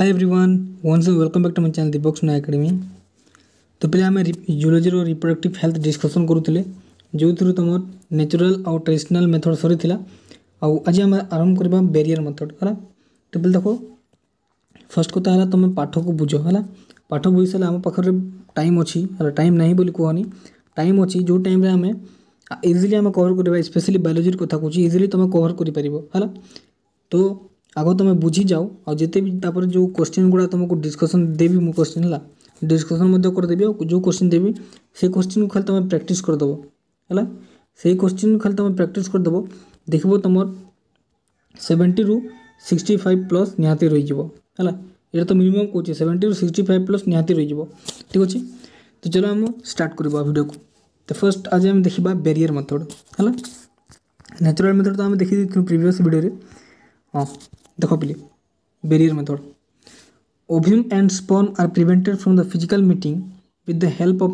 Hi everyone once welcome back to my channel Deepak Suna academy तो पहले आम zoology reproductive health discussion करुले जो थी तुम नेचुरल आउ ट्रेडिशनल मेथड सरी आज आम आरंभ करवा बेरियर मेथड है तो पहले देख फर्स्ट तो कथा है तुम पाठ को बुझ है पाठ बुझ सारे आम पाखे टाइम अच्छी टाइम ना बोली कहनी टाइम अच्छी जो टाइम आम इजिली आम कवर करवा स्पेशली बायोलोजी कथा कहे इजिली तुम कवर कर तो आग तुम बुझी जाओ आते भी जो क्वेश्चन गुड़ा तुमको डिस्कसन देवी मो क्वेश्चन है डिस्कसन करदेवि जो क्वेश्चन देवी से क्वेश्चन खाली तुम प्राक्ट करदेव है से क्वेश्चन खाली तुम प्राक्ट करदेव देख तुम सेवेन्टी रु सिक्सटी फाइव प्लस निहाती रही है यहाँ तो मिनिमम कौन सेवेन्टी रु सिक्सटी फाइव प्लस निहाती रही ठीक अच्छे तो चलो आम स्टार्ट कर भिडियो को तो फर्स्ट आज आम देखा बारिअर मेथड है नेचुरल मेथड तो आम देखी प्रिवियस भिडियो हाँ देखो पहले barrier method ovum and sperm are prevented from the physical meeting with the help of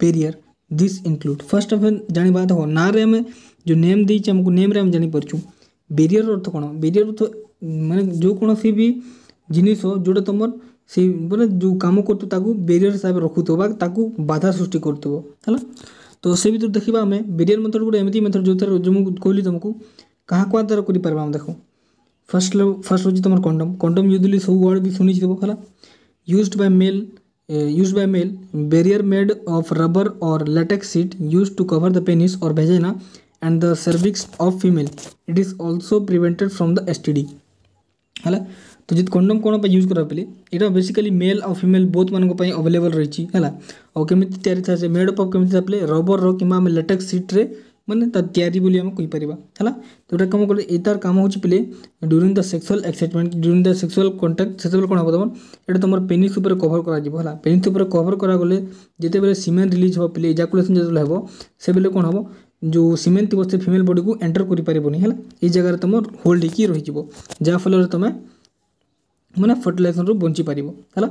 barrier this include first of all जाणी बात हो ना रे हमें जो नेम देचे आमको नेम रे हम जानी परछु बैरियर अर्थ कोन बेरियर अर्थ माने जो कोनोसी भी जिनिस जोटा तुम से मैंने जो कम करू बेरियर हिसाब से रखु बाधा सृष्टि करुव है तो से भितर तो देखा आम बेरियर मेथड तो गोटे एमती मेथड तो जो थर जो मुझे कहली तुमको क्या क्या द्वारा कर देखो फर्स्ट ଫାର୍ଷ୍ଟ ହେଉଛି कंडम कंडम କଣ୍ଡମ୍ सब वर्ड भी ବି थोड़ा है use by male use by male barrier made of rubber और latex sheet use to cover the penis और vagina and the cervix of female it is also prevented from the S T D है तो जी condom कौन use करा पे यहाँ basically male आउ फिमेल बोथ पर अवेलेबल रही है और कमी तैयारी था मेड अफ था रबर रो कि लेटेक्स सीट्रे मैंने तैयारी भी आम कहीपर है तो गोटे कम कर तार कम हो पे during the sexual excitement during the sexual contact से कौन हम तुम ये तुम पेनिक्स कभर करा पेनिक्स कभर करागले जिते बेले सीमेन रिलीज हम पे इजाकुलेसन जो हम से बेले कौन हम जो सीमेन थी से फिमेल बडी को एंटर करें ये जगह तुम होल्ड हो रही जहाँफल तुम मैंने फर्टिलइन रू बची पार है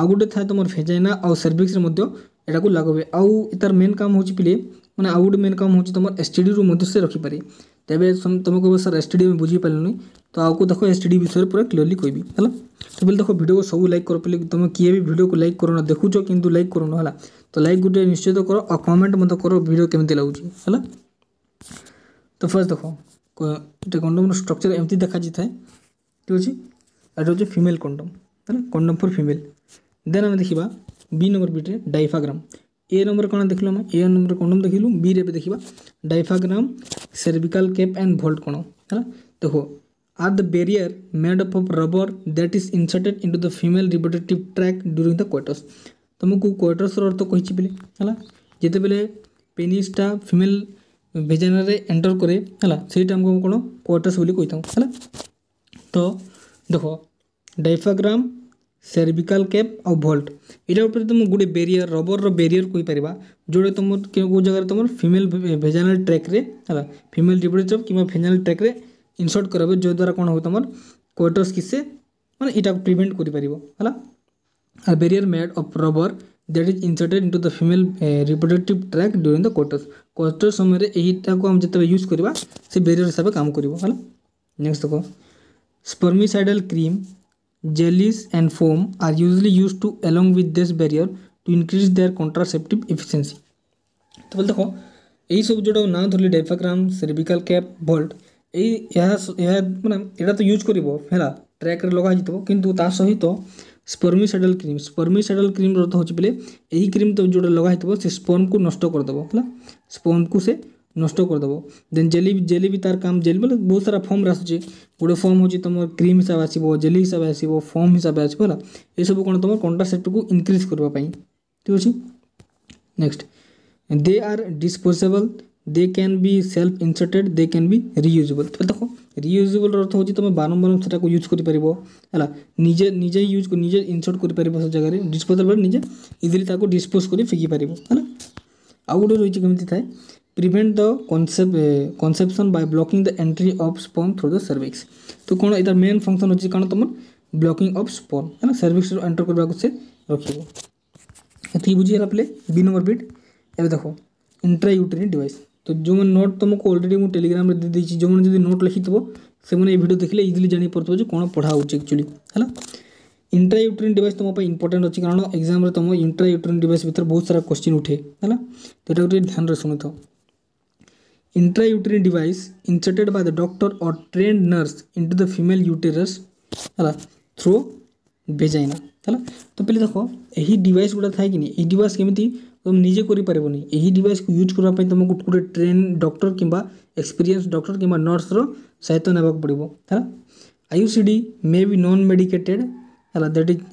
आ गए था तुम फेजाइना आउ सर्विक्स यू लगे आउ तार मेन काम हो पिले ମାନେ ଆଉ ଗୋଟେ ମେନ୍ କାମ ହେଉଛି ତୁମର ଏସ୍ଟିଡ଼ିରୁ ମଧ୍ୟ ସେ ରଖିପାରେ ତେବେ ତୁମେ କହିବ ସାର୍ ଏସ୍ଟିଡ଼ି ଆମେ ବୁଝିପାରିଲୁନି ତ ଆଉକୁ ଦେଖ ଏସ୍ଟିଡ଼ି ବିଷୟରେ ପୁରା କ୍ଲିୟରଲି କହିବି ହେଲା ତ ବୋଲେ ଦେଖ ଭିଡ଼ିଓକୁ ସବୁ ଲାଇକ୍ କର ବୋଲି ତୁମେ କିଏ ବି ଭିଡ଼ିଓକୁ ଲାଇକ୍ କରୁନ ଦେଖୁଛ କିନ୍ତୁ ଲାଇକ୍ କରୁନ ହେଲା ତ ଲାଇକ୍ ଗୋଟେ ନିଶ୍ଚିତ କର ଆଉ କମେଣ୍ଟ ମଧ୍ୟ କର ଭିଡ଼ିଓ କେମିତି ଲାଗୁଛି ହେଲା ତ ଫାର୍ଷ୍ଟ ଦେଖ ଏଇଟା କଣ୍ଡମ୍ର ଷ୍ଟ୍ରକ୍ଚର୍ ଏମିତି ଦେଖାଯାଇଥାଏ ଠିକ୍ ଅଛି ଏଇଟା ହେଉଛି ଫିମେଲ୍ କଣ୍ଡମ୍ ହେଲା କଣ୍ଡମ୍ ଫର୍ ଫିମେଲ୍ ଦେନ୍ ଆମେ ଦେଖିବା ବି ନମ୍ବର ବିଟ୍ରେ ଡାଇଫାଗ୍ରାମ୍ এ নম্বরে କ'ଣ ଦେଖିଲୁ ଆମେ ଏ ନମ୍ବରରେ କଣ୍ଡୋମ୍ ଦେଖିଲୁ ବିରେ ଏବେ ଦେଖିବା diaphragm cervical cap and vault କ'ଣ ହେଲା ଦେଖ are the barrier made of of rubber that is inserted into the female reproductive tract during the quarters ତୁମକୁ କ୍ୱାର୍ଟର୍ସର ଅର୍ଥ କହିଛି ବେଲେ ହେଲା ଯେତେବେଳେ ପେନିସ୍ଟା ଫିମେଲ୍ ভেজানারে এন্টর করে হ্যাঁ সেইটা আমি কোনো কোয়ার্টার্স বলে কইতাম হ্যাঁ তো দেখো ডাইফাগ্রাম ସେର୍ଭିକାଲ୍ କେପ୍ ଆଉ ଭଲ୍ଟ ଏଇଟା ଉପରେ ତୁମ ଗୋଟେ ବ୍ୟାରିୟର୍ ରବର୍ର ବ୍ୟାରିୟର୍ କହିପାରିବା ଯେଉଁଟା ତୁମ କେଉଁ ଜାଗାରେ ତୁମର ଫିମେଲ୍ ଭେଜାନାଲ୍ ଟ୍ରାକ୍ରେ ହେଲା ଫିମେଲ୍ ରିପ୍ରେଜେଣ୍ଟେଟିଭ୍ କିମ୍ବା ଭେଜାନାଲ୍ ଟ୍ରାକ୍ରେ ଇନସର୍ଟ କରାଇବେ ଯଦ୍ୱାରା କ'ଣ ହେବ ତୁମର କୋଏଟସ୍ କି ସେ ମାନେ ଏଇଟାକୁ ପ୍ରିଭେଣ୍ଟ କରିପାରିବ ହେଲା ଆଉ barrier made of rubber that is inserted into the female reproductive tract during the coitus coitus ସମୟରେ ଏଇଟାକୁ ଆମେ ଯେତେବେଳେ ୟୁଜ୍ କରିବା ସେ ବ୍ୟାରିୟର୍ ହିସାବରେ କାମ କରିବ ହେଲା ନେକ୍ସଟ ଦେଖ spermicidal cream Jellies and foam are usually used to along with this barrier to increase their contraceptive efficiency. तो बोल देखो यही सब जो ना धरली डेफाग्राम सर्विकल कैप भोल्ट मैं यहाँ तो यूज कर ट्रैक्रे लगे कितु ता सहित स्पर्मी सेडल क्रीम स्पर्मी हूँ बोले रही क्रीम तो जोटा लगे से स्पर्म को नष्ट करदेव है स्पर्म को से नष्ट करदेव देन जेली जेली भी तार काम जेल मतलब बहुत सारा फर्म आस गोटे फर्म हो तुम क्रीम हिसाब से आसो जेली हिसाब से आसो फर्म हिसाब से यह सब कौन तुम कंट्रासेप्ट को इनक्रीज करवाई ठीक अच्छे next they are disposable they can be self inserted they can be reusable देखो रियूजेबल अर्थ हो तुम बारंबार से यूज करें निजे निजे यूज निजे इनसर्ट कर जगह डिस्पोजेबल निजे इजिली डिस्पोज कर फिंगी पार है आउ गोटे रही कमी थाए prevent the concep conception by blocking the entry of sperm through the cervix तो कौन यार मेन फंक्शन अच्छे कौन तुम ब्लकिंग अफ स्पर्म है ना सर्भिक्स एंटर करवाक से रख ये बुझीगला पे बी नंबर बिट ए देख इंट्रा यूटेरिन डिवाइस तो जो नोट तुमको अलरेडी मुझे टेलीग्राम दे देती जो मैंने नोट लिखि से मैंने भिडियो इजिली जापर जो कौन पढ़ा होक्चुअली है इंट्रा यूट्रीन डिवाइस तुम इंपोर्टाट अच्छी कारण एक्जाम तुम इंट्राइट्रेन यूट्रीन डिवाइस भितर बहुत सारा क्वेश्चन उठे है तो यहाँ गोटे ध्यान रखी था intrauterine device inserted by the doctor or trained nurse into the female uterus ହେଲା through vagina ହେଲା ତ ପିଲେ ଦେଖ ଏହି ଡିଭାଇସ୍ ଗୁଡ଼ା ଥାଏ କି ନି ଏହି ଡିଭାଇସ୍ କେମିତି ତୁମେ ନିଜେ କରିପାରିବନି ଏହି ଡିଭାଇସ୍କୁ ୟୁଜ୍ କରିବା ପାଇଁ ତୁମକୁ ଗୋଟେ ଟ୍ରେନ୍ ଡକ୍ଟର କିମ୍ବା ଏକ୍ସପିରିଏନ୍ସ ଡକ୍ଟର କିମ୍ବା ନର୍ସର ସହାୟତା ନେବାକୁ ପଡ଼ିବ ହେଲା IUCD may be non medicated ହେଲା that is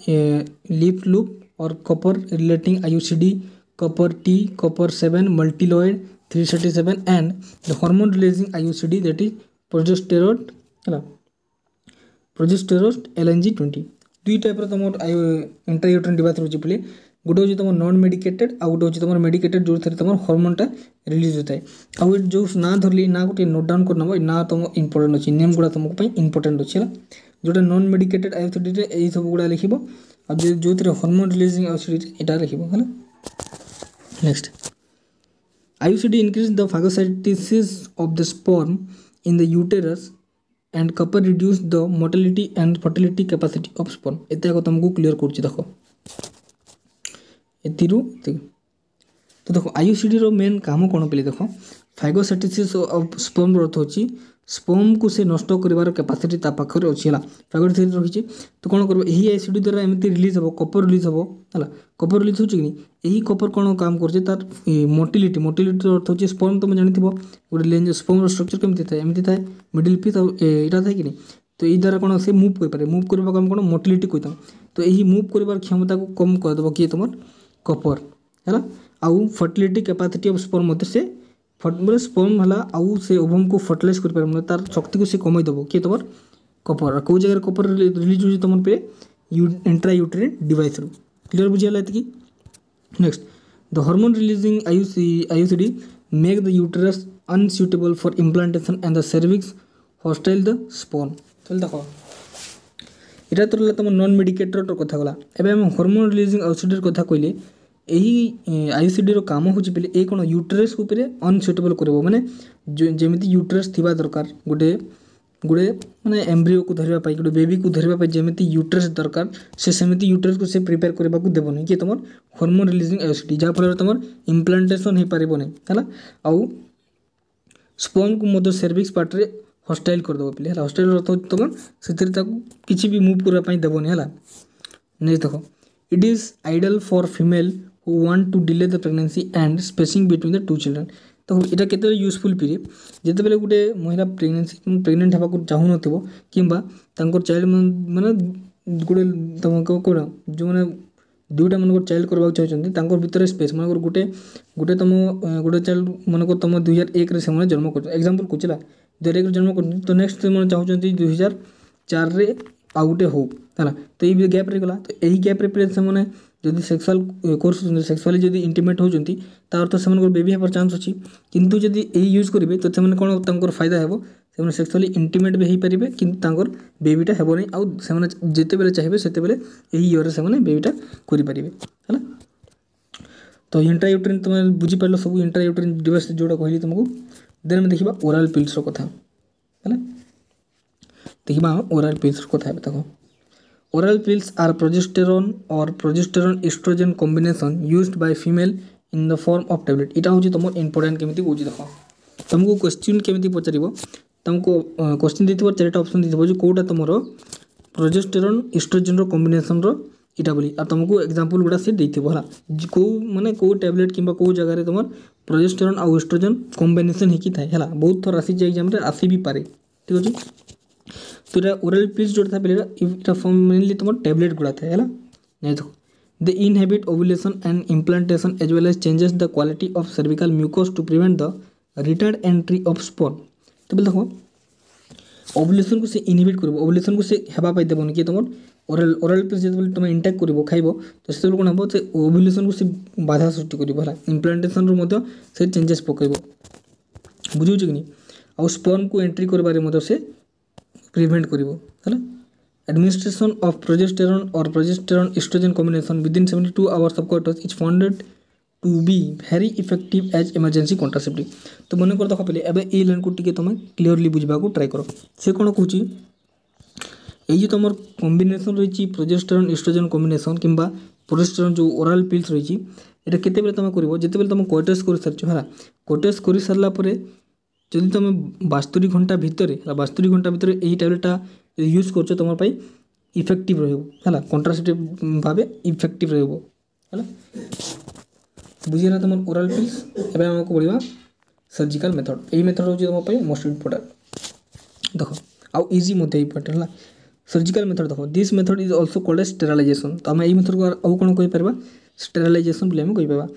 Lippes loop or copper releasing IUCD copper T copper seven multiload 337 and the hormone releasing IUCD that is progesterone ହେଲା progesterone LNG 20 ଦୁଇ ଟାଇପ୍ର ତମର ଇଣ୍ଟ୍ରାୟୁଟ୍ରିନ୍ ଡିଭାଇସ୍ ରହୁଛି ପିଲେ ଗୋଟେ ହେଉଛି ତମର ନନ୍ ମେଡିକେଟେଡ୍ ଆଉ ଗୋଟେ ହେଉଛି ତମର ମେଡିକେଟେଡ୍ ଯେଉଁଥିରେ ତମର ହର୍ମୋନ୍ଟା ରିଲିଜ୍ ହୋଇଥାଏ ଆଉ ଯେଉଁ ନାଁ ଧରିଲି ନାଁ ଗୋଟେ ନୋଟ୍ ଡାଉନ୍ କରିନେବ ଏ ନାଁ ତମ ଇମ୍ପୋର୍ଟାଣ୍ଟ ଅଛି ନେମ୍ ଗୁଡ଼ା ତମ ପାଇଁ ଇମ୍ପୋର୍ଟାଣ୍ଟ ଅଛି ହେଲା ଯେଉଁଟା ନନ୍ ମେଡିକେଟେଡ୍ ଆୟୁସିଡ଼ିରେ ଏଇ ସବୁ ଗୁଡ଼ା ଲେଖିବ ଆଉ ଯେଉଁଥିରେ ହର୍ମୋନ୍ ରିଲିଜିଂ ଆୟୁସିଡ଼ିରେ ଏଇଟା ଲେଖିବ ହେଲା next IUCD increased the phagocytosis of the sperm in the uterus and copper reduced the mortality and fertility capacity of sperm ଏତେ ଆଗ ତୁମକୁ କ୍ଲିଅର କରୁଛି ଦେଖ ଏଥିରୁ ଏତିକି ତ ଦେଖ ଆୟୁସିଡ଼ିର ମେନ୍ କାମ କ'ଣ କହିଲେ ଦେଖ ଫାଇଗୋସାଇଟିସିସ୍ ଅଫ୍ ସ୍ପର୍ମର ଅର୍ଥ ହେଉଛି ସ୍ପମ୍କୁ ସେ ନଷ୍ଟ କରିବାର କାପାସିଟି ତା ପାଖରେ ଅଛି ହେଲା ଫ୍ରାଗୋଡ଼ ଥ୍ରୀରେ ରହିଛି ତ କ'ଣ କରିବ ଏହି ଏସିଡ଼ି ଦ୍ୱାରା ଏମିତି ରିଲିଜ୍ ହେବ କପର ରିଲିଜ୍ ହେବ ହେଲା କପର ରିଲିଜ୍ ହେଉଛି କି ଏହି କପର କ'ଣ କାମ କରୁଛି ତାର ମୋଟିଲିଟି ମୋଟିଲିଟିର ଅର୍ଥ ହେଉଛି ସ୍ପମ୍ ତୁମେ ଜାଣିଥିବ ଗୋଟେ ଲେଞ୍ଜ ସ୍ପମ୍ର ଷ୍ଟ୍ରକ୍ଚର କେମିତି ଥାଏ ଏମିତି ଥାଏ ମିଡ଼ିଲ୍ ପିସ୍ ଆଉ ଏଇଟା ଥାଏ କି ନାହିଁ ତ ଏହି ଦ୍ୱାରା କ'ଣ ସେ ମୁଭ୍ କରିପାରେ ମୁଭ୍ କରିବାକୁ ଆମେ କ'ଣ ମୋଟିଲିଟି କହିଥାଉ ତ ଏହି ମୁଭ୍ କରିବାର କ୍ଷମତାକୁ କମ୍ କରିଦେବ କିଏ ତୁମର କପର ହେଲା ଆଉ ଫର୍ଟିଲିଟି କାପାସିଟି ଅଫ୍ ସ୍ପମ୍ ମଧ୍ୟ ସେ ବୋଲେ ସ୍ପମ୍ ହେଲା ଆଉ ସେ ଓଭମ୍କୁ ଫର୍ଟିଲାଇଜ୍ କରିପାରିବନି ତାର ଶକ୍ତିକୁ ସେ କମେଇ ଦେବ କିଏ ତମର କପର ଆଉ କେଉଁ ଜାଗାରେ କପର ରିଲିଜ୍ ହେଉଛି ତମର ପେ ଏଣ୍ଟ୍ରା ୟୁଟ୍ରିନ୍ ଡିଭାଇସ୍ରୁ କ୍ଲିଅର୍ ବୁଝିଗଲା ଏତିକି next the hormone releasing IUC IUCD make the uterus unsuitable for implantation and the cervix hostile the sperm ତାହେଲେ ଦେଖ এটা তো তোমার নন মেডিকেটর কথা গলা এবার আমি হরমোন রিলিজিং ঔষধের কথা কইলে ଏହି ଆଇସିଡ଼ିର କାମ ହେଉଛି ପିଲେ ଏ କ'ଣ ୟୁଟ୍ରେସ୍ ଉପରେ ଅନସୁଇଟେବଲ୍ କରିବ ମାନେ ଯେମିତି ୟୁଟ୍ରେସ୍ ଥିବା ଦରକାର ଗୋଟେ ଗୋଟେ ମାନେ ଏମ୍ବ୍ରିଓକୁ ଧରିବା ପାଇଁ ଗୋଟେ ବେବିକୁ ଧରିବା ପାଇଁ ଯେମିତି ୟୁଟ୍ରେସ୍ ଦରକାର ସେ ସେମିତି ୟୁଟ୍ରେସ୍କୁ ସେ ପ୍ରିପେୟାର କରିବାକୁ ଦେବନି କି ତୁମର ହର୍ମୋନ୍ ରିଲିଜିଂ ଆଇସିଡ଼ି ଯାହାଫଳରେ ତୁମର ଇମ୍ପ୍ଲାଣ୍ଟେସନ୍ ହେଇପାରିବନି ହେଲା ଆଉ ସ୍ପମ୍କୁ ମଧ୍ୟ ସର୍ଭିକ୍ସ ପାର୍ଟରେ ହଷ୍ଟାଇଲ୍ କରିଦେବ ପିଲେ ହେଲା ହଷ୍ଟାଇଲ୍ ଅର୍ଥ ହେଉଛି ତୁମର ସେଥିରେ ତାକୁ କିଛି ବି ମୁଭ୍ କରିବା ପାଇଁ ଦେବନି ହେଲା ନେଇ ଦେଖ it is ideal for female who want to delay the pregnancy and spacing between the two children ତ ଏଇଟା କେତେବେଳେ ୟୁଜଫୁଲ୍ ପିରିୟଡ଼ ଯେତେବେଳେ ଗୋଟେ ମହିଳା ପ୍ରେଗନେନ୍ସି ପ୍ରେଗନେଣ୍ଟ ହେବାକୁ ଚାହୁଁନଥିବ କିମ୍ବା ତାଙ୍କର ଚାଇଲ୍ଡ ମାନେ ଗୋଟେ ତାଙ୍କ କ'ଣ ଯେଉଁମାନେ ଦୁଇଟା ମାନଙ୍କର ଚାଇଲ୍ଡ କରିବାକୁ ଚାହୁଁଛନ୍ତି ତାଙ୍କ ଭିତରେ ସ୍ପେସ୍ ମାନଙ୍କର ଗୋଟେ ଗୋଟେ ତମ ଗୋଟେ ଚାଇଲ୍ଡ ମାନଙ୍କର ତମ ଦୁଇ ହଜାର ଏକରେ ସେମାନେ ଜନ୍ମ କରୁଛନ୍ତି ଏକ୍ଜାମ୍ପଲ୍ କହୁଛି ହେଲା ଦୁଇ ହଜାର ଏକରେ ଜନ୍ମ କରୁଛନ୍ତି ତ ନେକ୍ସଟ ସେମାନେ ଚାହୁଁଛନ୍ତି ଦୁଇ ହଜାର ଚାରିରେ ଆଉ ଗୋଟେ ହଉ ହେଲା ତ ଏଇ ଗ୍ୟାପ୍ ରହିଗଲା ତ ଏହି ଗ୍ୟାପ୍ରେ ପ୍ରାୟ ସେମାନେ ଯଦି ସେକ୍ସୁଆଲ୍ କୋର୍ସ କରୁଛନ୍ତି ସେକ୍ସୁଆଲି ଯଦି ଇଣ୍ଟିମେଟ୍ ହେଉଛନ୍ତି ତା ଅର୍ଥ ସେମାନଙ୍କର ବେବି ହେବାର ଚାନ୍ସ ଅଛି କିନ୍ତୁ ଯଦି ଏଇ ୟୁଜ୍ କରିବେ ତ ସେମାନେ କ'ଣ ତାଙ୍କର ଫାଇଦା ହେବ ସେମାନେ ସେକ୍ସୁଆଲି ଇଣ୍ଟିମେଟ୍ ବି ହୋଇପାରିବେ କିନ୍ତୁ ତାଙ୍କର ବେବିଟା ହେବ ନାହିଁ ଆଉ ସେମାନେ ଯେତେବେଳେ ଚାହିଁବେ ସେତେବେଳେ ଏହି ଇୟର୍ରେ ସେମାନେ ବେବିଟା କରିପାରିବେ ହେଲା ତ ଇଣ୍ଟ୍ରା ୟୁଟ୍ରିନ୍ ତୁମେ ବୁଝିପାରିଲ ସବୁ ଇଣ୍ଟ୍ରା ୟୁଟ୍ରିନ୍ ଡିଭାଇସ୍ ଯେଉଁଟା କହିଲି ତୁମକୁ ଦେନ୍ ଆମେ ଦେଖିବା ଓରାଲ୍ ପିଲ୍ସର କଥା ହେଲା ଦେଖିବା ଆମେ ଓରାଲ୍ ପିଲ୍ସର କଥା ହେବେ ତାକୁ Oral pills are progesterone or progesterone estrogen combination used by female in the form of tablet. এটা হচ্ছে তোমার ইম্পর্টান্ট কেমিতি কৌছি দেখ তোমাকে কোশ্চিন কেমিতি পচারিব তোমাকে কোশ্চিন দিথিব চারিটা অপশন দিথিব যে কোটা তোমার প্রোজেস্টেরন ইস্ট্রোজেনর কম্বিনেসনর এটা বলি আর তোমাকে এক্সাম্পল গুড়া সে দেইথিব হলা কেউ মানে কেউ ট্যাবলেট কিংবা কেউ জায়গায় তোমার প্রোজেস্টেরন আর ইস্ট্রোজেন কম্বিনেসন হেকি থাকে হলা বহুত থর আসিছে এক্সামে আসি বি পারে ঠিক আছে फिर ओरल पिल्स जो था पहले इट मेनली तुम्हारा टैबलेट गुड़ा था है ना नहीं देखो they inhibit ovulation and implantation as well as changes the quality of cervical mucus to prevent the retard entry of sperm तो बोले देखो অভুলেশনকু সে ইনহিবিট করব অভুলেশনকু সে হেবা পাই দেবনি কি তোমার ওরাল ওরাল পিল যেতবে তুমি ইনটেক করব খাইব তো সেতবে কোণ হব যে অভুলেশনকু সে বাধা সৃষ্টি করব হলা ইমপ্লান্টেশনরু মধ্য সে চেঞ্জেস পকাইব বুঝিউছি কি নি আউ স্পর্মকু এন্ট্রি করবারে মধ্য সে প্রিভেন্ট করব ହେଲା administration of progesterone or progesterone estrogen combination within 72 hours of coitus is founded to be very effective as emergency contraceptive तो मन कर देख पे एवं ये लाइन को टी तुम क्लीयरली बुझा ट्राए कर से कौन कौच ये तुम कम्बेसन रही प्रोजेस्टेरोन एस्ट्रोजेन कम्बेसन कि प्रोजेस्टेरोन जो ओराल पिल्स रही ये केत तुम कर जिते तुम कोटेस कर सारी है कोटेस कर सारापर ଯଦି ତୁମେ ବାସ୍ତରି ଘଣ୍ଟା ଭିତରେ ବାସ୍ତରି ଘଣ୍ଟା ଭିତରେ ଏହି ଟ୍ୟାବ୍ଲେଟ୍ଟା ୟୁଜ୍ କରୁଛ ତୁମ ପାଇଁ ଇଫେକ୍ଟିଭ୍ ରହିବ ହେଲା କଣ୍ଟ୍ରାସେପ୍ଟିଭ୍ ଭାବେ ଇଫେକ୍ଟିଭ୍ ରହିବ ହେଲା ବୁଝିଗଲା ତୁମର ଓରାଲ୍ ପିଲ୍ସ ଏବେ ଆମକୁ ପଡ଼ିବା ସର୍ଜିକାଲ୍ ମେଥଡ଼ ଏହି ମେଥଡ଼ ହେଉଛି ତୁମ ପାଇଁ ମୋଷ୍ଟ ଇମ୍ପୋର୍ଟାଣ୍ଟ ଦେଖ ଆଉ ଇଜି ମଧ୍ୟ ଇମ୍ପୋର୍ଟାଣ୍ଟ ହେଲା ସର୍ଜିକାଲ୍ ମେଥଡ଼ ଦେଖ this method is also called sterilization ତ ଆମେ ଏହି ମେଥଡ଼କୁ ଆଉ କ'ଣ କହିପାରିବା स्टेरलाइजेशन बोले आम कही पार्बा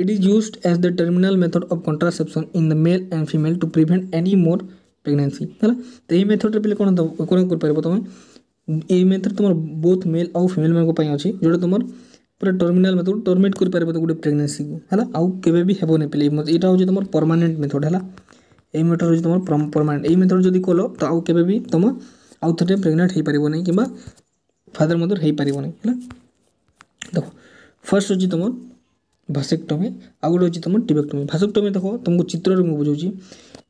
it is use as the terminal method of contraception in the male and female to prevent any more pregnancy है तो यही मेथड पे कौन कौन कर मेथड तुम बोथ मेल आउ फिमेल मैं अच्छे जो तुम पूरा टर्मिनाल मेथड टर्मिनेट कर पार्बे गोटे प्रेगनेसी को है आउ के भी हे नहीं पिले यहाँ हूँ तुम परमानेंट मेथड है ये मेथड हूँ तुम परमानेंट ये मेथड जो कल तो आउ के भी तुम आउ थे प्रेगनेट हो पार नहीं कि फादर मदर हो पार नहीं है देख ଫାର୍ଷ୍ଟ ହେଉଛି ତୁମ ଭାସେକ୍ଟମି ଆଉ ଗୋଟେ ହେଉଛି ତୁମର ଟିବେକ୍ଟମି ଭାସେକ୍ଟମି ଦେଖ ତୁମକୁ ଚିତ୍ରରେ ମୁଁ ବୁଝାଉଛି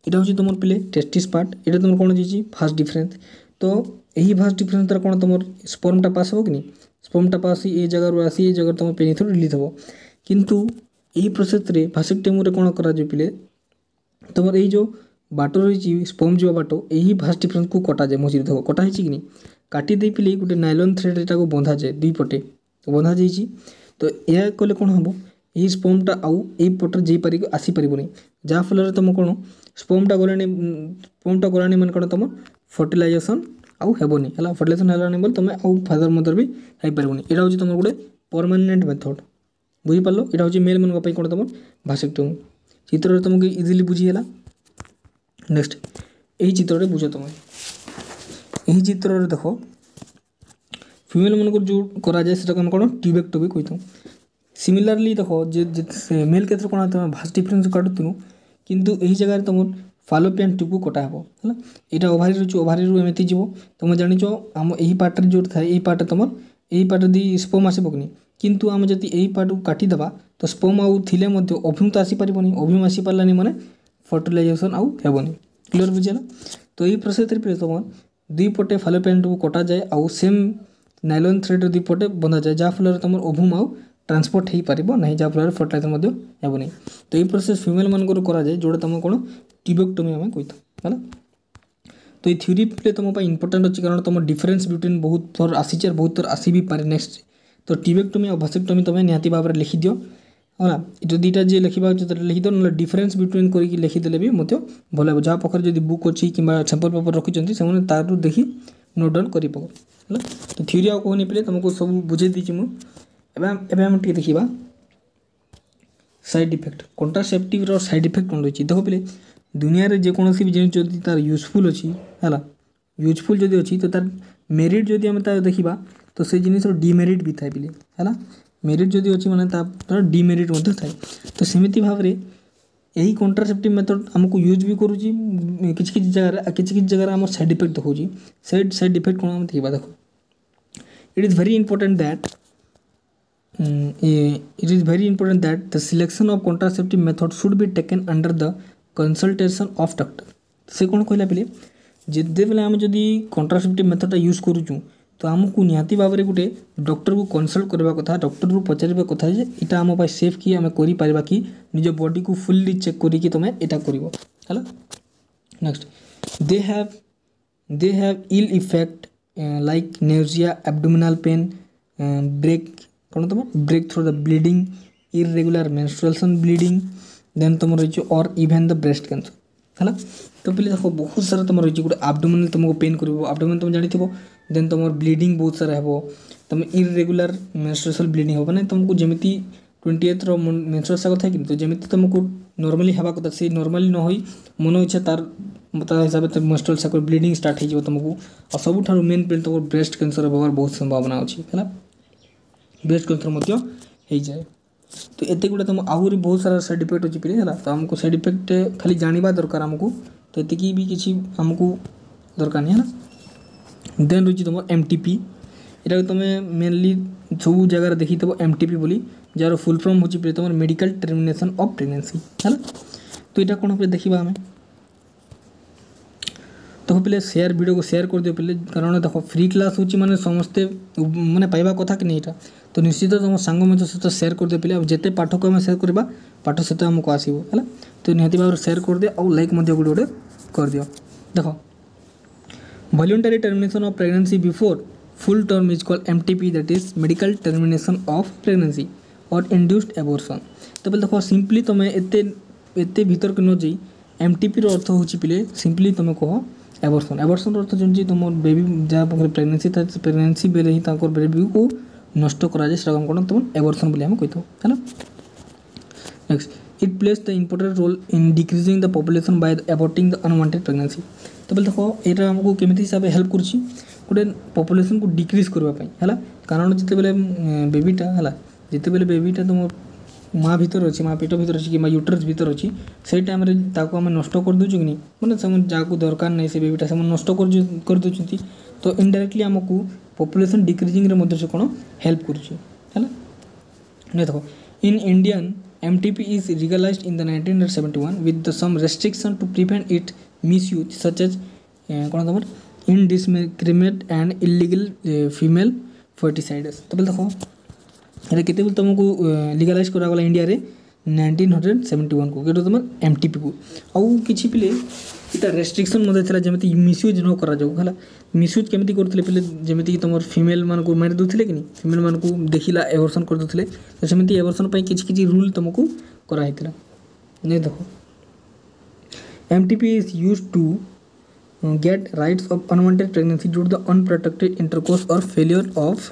ଏଇଟା ହେଉଛି ତୁମର ପିଲେ ଟେଷ୍ଟିସ୍ ପାର୍ଟ ଏଇଟା ତୁମର କ'ଣ ହେଇଛି ଫାର୍ଷ୍ଟ ଡିଫରେନ୍ସ ତ ଏହି ଫାର୍ଷ୍ଟ ଡିଫରେନ୍ସ ଦ୍ୱାରା କ'ଣ ତୁମର ସ୍ପର୍ମଟା ପାସ୍ ହେବ କି ନାହିଁ ସ୍ପର୍ମଟା ପାସ୍ ଏ ଜାଗାରୁ ଆସି ଏ ଜାଗାରୁ ତୁମ ପେନି ଥ୍ରୁ ରିଲିଜ୍ ହେବ କିନ୍ତୁ ଏହି ପ୍ରୋସେସ୍ରେ ଭାସେକ୍ଟମିରେ କ'ଣ କରାଯିବ ପିଲେ ତୁମର ଏଇ ଯେଉଁ ବାଟ ରହିଛି ସ୍ପମ୍ ଯିବା ବାଟ ଏହି ଭାଷ୍ଟ ଡିଫରେନ୍ସକୁ କଟାଯାଏ ମଝିରେ ଦେଖ କଟା ହେଇଛି କି ନାହିଁ କାଟି ଦେଇଥିଲେ ଗୋଟେ ନାଇଲନ୍ ଥ୍ରେଡ଼୍ ଏଟାକୁ ବନ୍ଧାଯାଏ ଦୁଇ ପଟେ ବନ୍ଧାଯାଇଛି ତ ଏହା କଲେ କ'ଣ ହେବ ଏହି ସ୍ପମ୍ଟା ଆଉ ଏହି ପଟରେ ଯାଇପାରିକି ଆସିପାରିବନି ଯାହାଫଳରେ ତୁମ କ'ଣ ସ୍ପମ୍ଟା ଗଲାଣି ସ୍ପମ୍ଟା ଗଲାଣି ମାନେ କ'ଣ ତୁମ ଫର୍ଟିଲାଇଜେସନ୍ ଆଉ ହେବନି ହେଲା ଫର୍ଟିଲାଇଜେସନ୍ ହେଲାଣି ବୋଲି ତୁମେ ଆଉ ଫାଦର ମଦର ବି ହେଇପାରିବନି ଏଇଟା ହେଉଛି ତୁମର ଗୋଟେ ପରମାନେଣ୍ଟ ମେଥଡ଼ ବୁଝିପାରିଲ ଏଇଟା ହେଉଛି ମେଲ୍ମାନଙ୍କ ପାଇଁ କ'ଣ ତୁମର ଭାଷିକ୍ଟମ୍ ଚିତ୍ରରେ ତୁମକୁ ଇଜିଲି ବୁଝିହେଲା ନେକ୍ସଟ ଏହି ଚିତ୍ରରେ ବୁଝ ତୁମେ ଏହି ଚିତ୍ରରେ ଦେଖ ফিমেল মানুষ যেউ করা যায় সেটা আমি কোণ টিউবেক্টবি কইতাম সিমিলারলি দেখো যে মেল ক্ষেত্রে কোণ তুমি ভাস্ট ডিফরেন্স কাটুতু কিন্তু এই জায়গায় তোমার ফালোপিয়ান টিউবু কটা হব হল এটা ওভারি রয়েছে ওভারি এমতি যাব তুমি জাণিছ আম এই পার্টরে যেটা থাকে এই পার্টে তোমার এই পার্টে দিয়ে স্পোম আসবনি কিন্তু আমি যদি এই পার্টকে কাটিদেবা তো স্পোম আউ থিলে মধ্যে অভিম তো আসিপারবনি অভিম আসিপারানি মানে ফর্টিলাইজেসন আউ হেবনি ক্লিয়ার বুঝিলা তো এই প্রসেসের পিলে তোমার দুই পটে ফালোপিয়ান টিউব কটা যায় আউ সেম ନାଇଲନ୍ ଥ୍ରେଡ଼୍ର ଦୁଇପଟେ ପଟେ ବନ୍ଧାଯାଏ ଯାହାଫଳରେ ତୁମର ଓଭୁମ୍ ଆଉ ଟ୍ରାନ୍ସପୋର୍ଟ ହୋଇପାରିବ ନାହିଁ ଯାହାଫଳରେ ଫର୍ଟିଲାଇଜର୍ ମଧ୍ୟ ହେବ ନାହିଁ ତ ଏହି ପ୍ରୋସେସ୍ ଫିମେଲ୍ମାନଙ୍କର କରାଯାଏ ଯେଉଁଟା ତୁମ କ'ଣ ଟ୍ୟୁବେକ୍ଟୋମି ଆମେ କହିଥାଉ ହେଲା ତ ଏଇ ଥିଓରି ପ୍ଲେ ତୁମ ପାଇଁ ଇମ୍ପୋର୍ଟାଣ୍ଟ ଅଛି କାରଣ ତୁମ ଡିଫରେନ୍ସ ବିଟୁଇନ୍ ବହୁତ ଥର ଆସିଛି ଆଉ ବହୁତ ଥର ଆସି ବି ପାରେ ନେକ୍ସଟ ତ ଟ୍ୟୁବେକ୍ଟୋମି ଆଉ ଭାସେକ୍ଟୋମି ତୁମେ ନିହାତି ଭାବରେ ଲେଖିଦିଅ ହେଲା ଏଇଟା ଦୁଇଟା ଯିଏ ଲେଖିବା ଅଛି ଲେଖିଦିଅ ନହେଲେ ଡିଫରେନ୍ସ ବିଟୁଇନ୍ କରିକି ଲେଖିଦେଲେ ବି ମଧ୍ୟ ଭଲ ହେବ ଯାହା ପାଖରେ ଯଦି ବୁକ୍ ଅଛି କିମ୍ବା ସାମ୍ପଲ୍ ପେପର୍ ରଖିଛନ୍ତି ସେମାନେ ତାରୁ ଦେଖି ନୋଟ୍ ଡାଉନ୍ କରିପକାଅ ହେଲା ତ ଥିଓରି ଆଉ କହୁନି ପିଲେ ତୁମକୁ ସବୁ ବୁଝେଇ ଦେଇଛି ମୁଁ ଏବେ ଏବେ ଆମେ ଟିକେ ଦେଖିବା ସାଇଡ଼୍ ଇଫେକ୍ଟ କଣ୍ଟ୍ରାସେପ୍ଟିଭ୍ର ସାଇଡ଼୍ ଇଫେକ୍ଟ କ'ଣ ରହିଛି ଦେଖ ପିଲେ ଦୁନିଆରେ ଯେକୌଣସି ବି ଜିନିଷ ଯଦି ତାର ୟୁଜଫୁଲ୍ ଅଛି ହେଲା ୟୁଜଫୁଲ୍ ଯଦି ଅଛି ତ ତାର ମେରିଟ୍ ଯଦି ଆମେ ତାର ଦେଖିବା ତ ସେ ଜିନିଷର ଡିମେରିଟ୍ ବି ଥାଏ ପିଲେ ହେଲା ମେରିଟ୍ ଯଦି ଅଛି ମାନେ ତାର ଡିମେରିଟ୍ ମଧ୍ୟ ଥାଏ ତ ସେମିତି ଭାବରେ यही कंट्रासेप्ट मेथड आमको यूज भी करुच किसी जगह किसी जगह आम सैड इफेक्ट देखा सैड सैड इफेक्ट कौन देखिए देखो it is very important that it is very important that the selection of contraceptive method should be taken under the consultation of doctor से कौन कहला पे जिते बेले आम जब कंट्रासेप्टिव मेथडा यूज करुचुँ ତ ଆମକୁ ନିହାତି ଭାବରେ ଗୋଟେ ଡକ୍ଟରକୁ କନସଲ୍ଟ କରିବା କଥା ଡକ୍ଟରକୁ ପଚାରିବା କଥା ଯେ ଏଇଟା ଆମ ପାଇଁ ସେଫ୍ କି ଆମେ କରିପାରିବା କି ନିଜ ବଡ଼ିକୁ ଫୁଲ୍ଲି ଚେକ୍ କରିକି ତୁମେ ଏଇଟା କରିବ ହେଲା next they have they have ill effect like nausea abdominal pain break କ'ଣ ତୁମ break through the bleeding irregular menstruation bleeding then ତୁମର ରହିଛି or even the breast cancer ହେଲା ତ ପିଲେ ଦେଖ ବହୁତ ସାରା ତୁମର ରହିଛି ଗୋଟେ ଆବଡୋମିନାଲ୍ ତୁମକୁ ପେନ୍ କରିବ ଆବଡୋମିନାଲ୍ ତୁମେ ଜାଣିଥିବ देन तुम ब्लींग बहुत सारा हे तुम इरेगुलर मेन्सट्रेसल ब्लींग हे ना तुमको जमी ट्वेंटी एथ्र मेन्सट्रेस आगे थे कि तो जमी तुमको नर्माली हवा कथा से नर्माली नई मन इच्छा तार हिसाब से मेन्सट्रेल सक ब्लींग स्टार्ट हो तुमको और सब मेन पेन तुम ब्रेस्ट कैंसर होबार बहुत संभावना अच्छी है ब्रेस्ट कैंसर हो जाए तो ये गुड़ा तुम आहुरी बहुत सारा सैड इफेक्ट अच्छे पीड़े है तो आमको सैड इफेक्ट खाली जानवा दरकार आमको तो ये भी किसी आमको दरकार नहीं है ना देन रही तुम एम टीपी यहाँ तुम मेनली सब जगार देखते एम टीपी तो बोली जार फुल फर्म हो तुम मेडिकल टर्मिनेसन अफ प्रेगनेसी है तो यहाँ कौन पे देखा आम देख पे सेयार भिड को शेयर कर दिव पे कारण देख फ्री क्लास हूँ मानते समस्ते मैंने पाइबा कथ कि नहीं तो निश्चित तुम सांग सहित सेयार कर दिव पे जिते पाठ को आम सेयर करवा पाठ सहित आमको आसो है तो निहती भाव सेयार कर दि आउ लाइक गोटे गोटे कर दि देखो voluntary termination of pregnancy before full term is called mtp that is medical termination of pregnancy और इंड्यूस्ड एबोर्सन तो बोले देख सिंपली तुम एत एते भितर के न जी एम टीपी रर्थ हो पे सिंपली तुम कह एवर्सन एवर्सन अर्थ जमी तुम बेबी जहाँ पाखे प्रेगनेसी था प्रेगनेसी बेले ही बेबी को नष्ट कराए से कौन तुम एवर्सन आम कही है next it place the important role in decreasing the population by aborting the unwanted pregnancy तो बोले देखो ये आमको केमी हिसाब से हेल्प कर गोटे पपुलेसन को डिक्रिज करने कारण जिते बेले बेबीटा अं, है जिते बेले बेबीटा तुम तो माँ भितर अच्छे माँ पेट भितर अच्छी कि यूटरस भितर अच्छे से टाइम आम नष्ट कर दूचे कि नहीं मैंने जहाँ दरकार नहीं बेबीटा से नष्ट कर दूसरी तो इनडाइरेक्टली आमको पपुलेसन डिक्रिजिंग से कौन हेल्प कर देख in Indian M TP is legalise in the nineteen hundred seventy one with the some restriction to prevent it misuse such as କ'ଣ ତୁମର indiscriminate and illegal female foeticides তাহলে দেখো এটা কেତେବେଳେ ତୁମକୁ লিগালাইজ କରାଗଲା ଇଣ୍ଡିଆରେ ନାଇଣ୍ଟିନ୍ ହଣ୍ଡ୍ରେଡ଼ ସେଭେଣ୍ଟି ୱାନ୍କୁ ଯେଉଁଟା ତୁମର ଏମ୍ ଟି ପିକୁ ଆଉ କିଛି ପିଲେ ଏଇଟା ରେଷ୍ଟ୍ରିକ୍ସନ୍ ମଧ୍ୟ ଥିଲା ଯେମିତି ମିସ୍ୟୁଜ୍ ନ କରାଯାଉ ହେଲା ମିସ୍ୟୁଜ୍ କେମିତି କରୁଥିଲେ ପିଲେ ଯେମିତିକି ତୁମର ଫିମେଲ୍ମାନଙ୍କୁ ମାରି ଦେଉଥିଲେ କି ନି ଫିମେଲ୍ମାନଙ୍କୁ ଦେଖିଲା ଏଭର୍ସନ୍ କରିଦେଉଥିଲେ ତ ସେମିତି ଏଭର୍ସନ୍ ପାଇଁ କିଛି କିଛି ରୁଲ୍ ତୁମକୁ କରାହେଇଥିଲା ନେଇ ଦେଖ MTP is used to uh, get rights of unwanted pregnancy due to the unprotected intercourse or failure of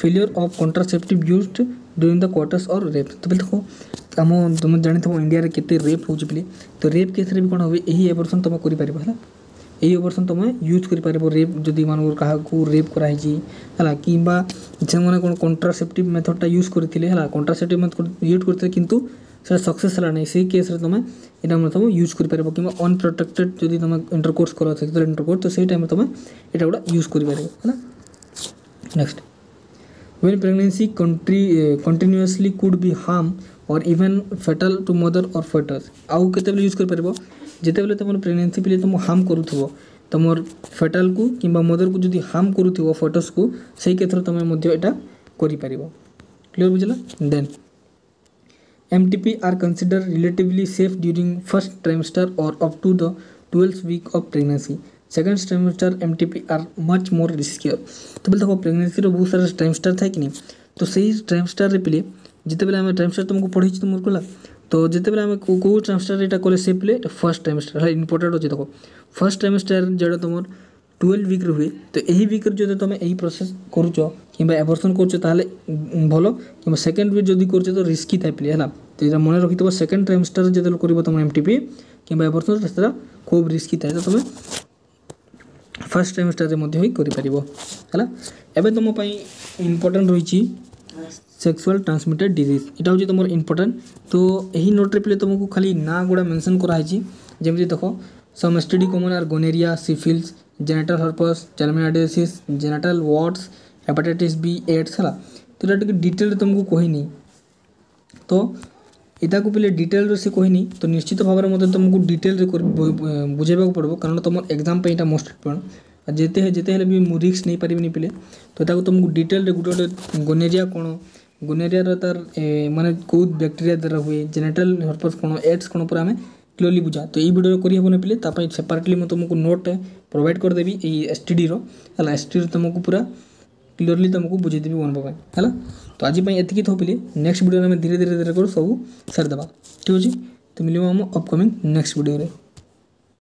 failure of contraceptive use during the quarters और रेप तो पहले देखो आम तुम थो इंडिया केते रेप हो पहले तो रेप केस भी कौन हम यही एवर्सन तुम कर यही अपरेसन तुम यूज कर रेप जो मान क्या रेप कराई है कि से कौन कंट्रासेप्टिव मेथडटा यूज करते हैं कंट्रासेप्टिव मेथड यूज करते कि সেটা সক্সেস ହେଲା ନାହିଁ সেই কেସ୍ରେ ତୁମେ ଏଇଟା ମଧ୍ୟ ତୁମେ ୟୁଜ୍ କରିପାରିବ କିମ୍ବା ଅନପ୍ରୋଟେକ୍ଟେଡ଼ ଯଦି ତୁମେ ଇଣ୍ଟରକୋର୍ସ କର ସେକ୍ସୁଆଲ୍ ଇଣ୍ଟରକୋର୍ସ ତ ସେଇ ଟାଇମ୍ରେ ତୁମେ ଏଇଟା ଗୁଡ଼ା ୟୁଜ୍ କରିପାରିବ ହେଲା next when pregnancy country, uh, continuously could be harm or even fatal to mother or fetus ଆଉ କେତେବେଳେ ୟୁଜ୍ କରିପାରିବ ଯେତେବେଳେ ତୁମର ପ୍ରେଗନେନ୍ସି ପିରିୟଡ଼ ତୁମକୁ ହାର୍ମ କରୁଥିବ ତୁମର ଫେଟାଲ୍କୁ କିମ୍ବା ମଦର୍କୁ ଯଦି ହାର୍ମ କରୁଥିବ ଫଟସ୍କୁ ସେଇ କ୍ଷେତ୍ରରେ ତୁମେ ମଧ୍ୟ ଏଇଟା କରିପାରିବ କ୍ଲିଅର୍ ବୁଝିଲା then MTP are considered relatively safe during first trimester or up to the 12th week of pregnancy. Second trimester M T P are much more riskier तो बोले देखो प्रेगनेन्सी बहुत सारा ट्रेमिस्टर थाए कि नहीं तो, तो से ट्रेमिस्टर पिले जितेबले आम ट्रेमिस्टर तुमको पढ़े तुमको कला तो जितेबले आम कौ ट्रेमिस्टर यहाँ कले से पिले फर्स्ट ट्रेमिस्टर है अच्छे देखो फर्स्ट ट्रेमिस्टर जो तुम টুয়েলভ ୱିକ୍ରେ ହୁଏ ତ ଏହି ୱିକ୍ରେ ଯଦି ତୁମେ ଏହି ପ୍ରୋସେସ୍ କରୁଛ କିମ୍ବା ଆବର୍ସନ୍ କରୁଛ ତାହେଲେ ଭଲ କିମ୍ବା ସେକେଣ୍ଡ ୱିକ୍ ଯଦି କରୁଛ ତ ରିସ୍କି ଥାଏ ପିଲେ ହେଲା ତ ଏଇଟା ମନେ ରଖିଥିବ ସେକେଣ୍ଡ ଟ୍ରାଇମଷ୍ଟାର ଯେତେବେଳେ କରିବ ତୁମ ଏମ୍ ଟି ପି କିମ୍ବା ଆବର୍ସନ୍ ସେଟା ଖୁବ୍ ରିସ୍କି ଥାଏ ତ ତୁମେ ଫାର୍ଷ୍ଟ ଟ୍ରାଇମଷ୍ଟାରରେ ମଧ୍ୟ ହିଁ କରିପାରିବ ହେଲା ଏବେ ତୁମ ପାଇଁ ଇମ୍ପୋର୍ଟାଣ୍ଟ ରହିଛି सेक्सुआल ट्रांसमिटेड डिजीज यहाँ हूँ तुम इम्पोर्टाट तो यही नोट्रे पे तुमको खाली ना गुड़ा मेनसन कराई जमी देख some S T D common are gonorrhoea syphilis genital herpes chlamydiasis genital warts hepatitis B AIDS ହେଲା ତ ଏଇଟା ଟିକେ ଡିଟେଲରେ ତୁମକୁ କହିନି ତ ଏଟାକୁ ପିଲେ ଡିଟେଲରେ ସେ କହିନି ତ ନିଶ୍ଚିତ ଭାବରେ ମୋତେ ତୁମକୁ ଡିଟେଲରେ ବୁଝାଇବାକୁ ପଡ଼ିବ କାରଣ ତୁମ ଏକ୍ଜାମ୍ ପାଇଁ ଏଇଟା ମୋଷ୍ଟ ଇମ୍ପୋର୍ଟାଣ୍ଟ ଆଉ ଯେତେ ଯେତେ ହେଲେ ବି ମୁଁ ରିକ୍ସ ନେଇପାରିବିନି ପିଲେ ତ ଏଟାକୁ ତୁମକୁ ଡିଟେଲରେ ଗୋଟେ ଗୋଟେ ଗୋନେରିଆ କ'ଣ ଗୋନେରିଆର ତାର ମାନେ କେଉଁ ବ୍ୟାକ୍ଟେରିଆ ଦ୍ୱାରା ହୁଏ ଜେନେଟାଲ ହର୍ପସ୍ କ'ଣ ଏଡ୍ସ କ'ଣ ପୁରା ଆମେ क्लियरली बुझा तो यही भिडियो करहब ना सेपरेटली मुझे तुमको नोट प्रोवैड करदेवी ये एस टी डी रहा एस टी तुमको पूरा क्लीयरली तुमको बुझेदेवी वन बाई है तो आज एति थो नेक्स्ट भिडियो आम धीरे धीरे धीरे कर सब सारीदे ठीक अच्छे तो मिले आम अपकमिंग नेक्स्ट भिडियो